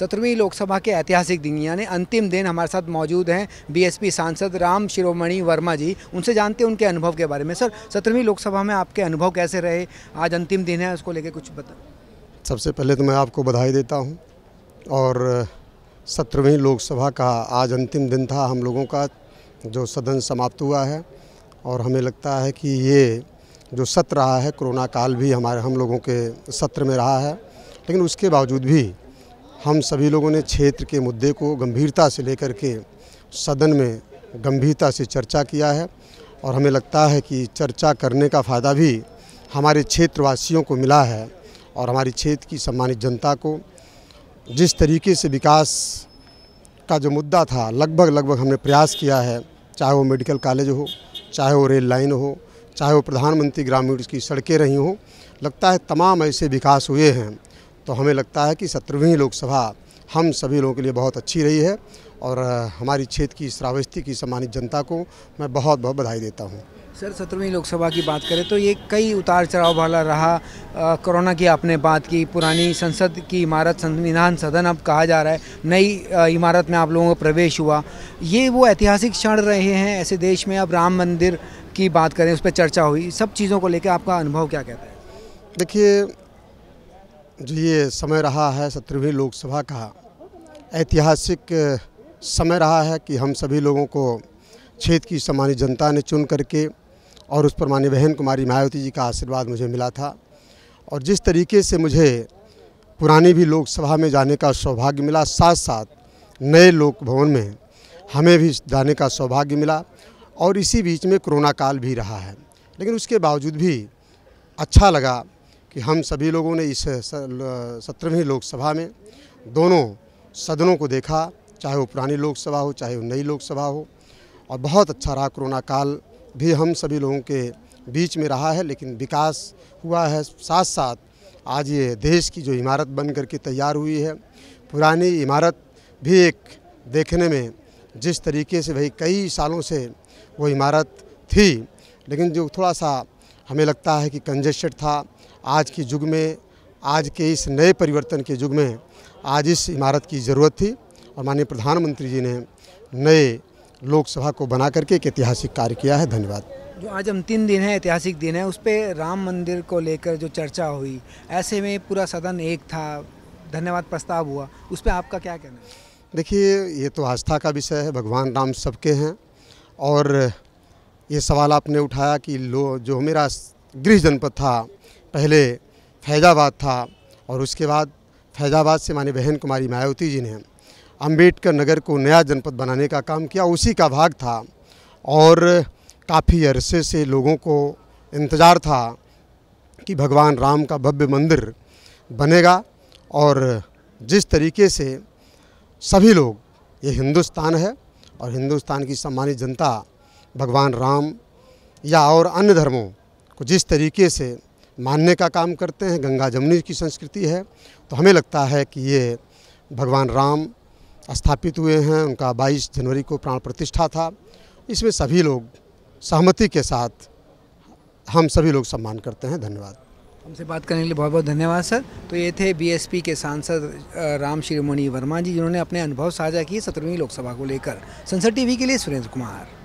सत्रहवीं लोकसभा के ऐतिहासिक दिन, यानी अंतिम दिन हमारे साथ मौजूद हैं बीएसपी सांसद राम शिरोमणि वर्मा जी। उनसे जानते हैं उनके अनुभव के बारे में। सर, सत्रहवीं लोकसभा में आपके अनुभव कैसे रहे? आज अंतिम दिन है, उसको लेकर कुछ बता। सबसे पहले तो मैं आपको बधाई देता हूँ, और सत्रहवीं लोकसभा का आज अंतिम दिन था हम लोगों का, जो सदन समाप्त हुआ है। और हमें लगता है कि ये जो सत्र रहा है, कोरोना काल भी हमारे, हम लोगों के सत्र में रहा है। लेकिन उसके बावजूद भी हम सभी लोगों ने क्षेत्र के मुद्दे को गंभीरता से लेकर के सदन में गंभीरता से चर्चा किया है और हमें लगता है कि चर्चा करने का फ़ायदा भी हमारे क्षेत्रवासियों को मिला है और हमारी क्षेत्र की सम्मानित जनता को। जिस तरीके से विकास का जो मुद्दा था, लगभग लगभग हमने प्रयास किया है, चाहे वो मेडिकल कॉलेज हो, चाहे वो रेल लाइन हो, चाहे वो प्रधानमंत्री ग्रामीण की सड़कें रही हों, लगता है तमाम ऐसे विकास हुए हैं। तो हमें लगता है कि सत्रहवीं लोकसभा हम सभी लोगों के लिए बहुत अच्छी रही है और हमारी क्षेत्र की श्रावस्ती की सम्मानित जनता को मैं बहुत बहुत बधाई देता हूँ। सर सत्रहवीं लोकसभा की बात करें तो ये कई उतार चढ़ाव वाला रहा। कोरोना की आपने बात की पुरानी संसद की इमारत संविधान सदन अब कहा जा रहा है नई इमारत में आप लोगों का प्रवेश हुआ। ये वो ऐतिहासिक क्षण रहे हैं ऐसे देश में। अब राम मंदिर की बात करें उस पर चर्चा हुई। सब चीज़ों को लेकर आपका अनुभव क्या कहता है? देखिए जो ये समय रहा है सत्रहवीं लोकसभा का, ऐतिहासिक समय रहा है कि हम सभी लोगों को क्षेत्र की सामान्य जनता ने चुन करके और उस पर मान्य बहन कुमारी मायावती जी का आशीर्वाद मुझे मिला था। और जिस तरीके से मुझे पुरानी भी लोकसभा में जाने का सौभाग्य मिला साथ साथ नए लोक भवन में हमें भी जाने का सौभाग्य मिला और इसी बीच में कोरोना काल भी रहा है। लेकिन उसके बावजूद भी अच्छा लगा कि हम सभी लोगों ने इस सत्रहवीं लोकसभा में दोनों सदनों को देखा, चाहे वो पुरानी लोकसभा हो, चाहे वो नई लोकसभा हो। और बहुत अच्छा रहा कोरोना काल। भी हम सभी लोगों के बीच में रहा है, लेकिन विकास हुआ है। साथ साथ आज ये देश की जो इमारत बन करके तैयार हुई है, पुरानी इमारत भी एक देखने में जिस तरीके से भाई कई सालों से वो इमारत थी, लेकिन जो थोड़ा सा हमें लगता है कि कंजेस्टेड था आज के युग में आज के इस नए परिवर्तन के युग में आज इस इमारत की ज़रूरत थी और माननीय प्रधानमंत्री जी ने नए लोकसभा को बना करके एक ऐतिहासिक कार्य किया है। धन्यवाद। जो आज अंतिम दिन है ऐतिहासिक दिन है उस पर राम मंदिर को लेकर जो चर्चा हुई ऐसे में पूरा सदन एक था धन्यवाद प्रस्ताव हुआ उस पर आपका क्या कहना है? देखिए ये तो आस्था का विषय है भगवान राम सबके हैं और ये सवाल आपने उठाया कि लो जो मेरा गृह जनपद था पहले फैज़ाबाद था और उसके बाद फैज़ाबाद से मानी बहन कुमारी मायावती जी ने अंबेडकर नगर को नया जनपद बनाने का काम किया। उसी का भाग था और काफ़ी अरसे से लोगों को इंतज़ार था कि भगवान राम का भव्य मंदिर बनेगा और जिस तरीके से सभी लोग, ये हिंदुस्तान है और हिंदुस्तान की सम्मानित जनता भगवान राम या और अन्य धर्मों को जिस तरीके से मानने का काम करते हैं, गंगा जमुनी की संस्कृति है तो हमें लगता है कि ये भगवान राम स्थापित हुए हैं, उनका 22 जनवरी को प्राण प्रतिष्ठा था। इसमें सभी लोग सहमति के साथ हम सभी लोग सम्मान करते हैं। धन्यवाद। हमसे बात करने के लिए बहुत बहुत धन्यवाद, सर। तो ये थे बीएसपी के सांसद राम शिरोमणि वर्मा जी, जिन्होंने अपने अनुभव साझा किए सत्रहवीं लोकसभा को लेकर। संसद टीवी के लिए सुरेंद्र कुमार।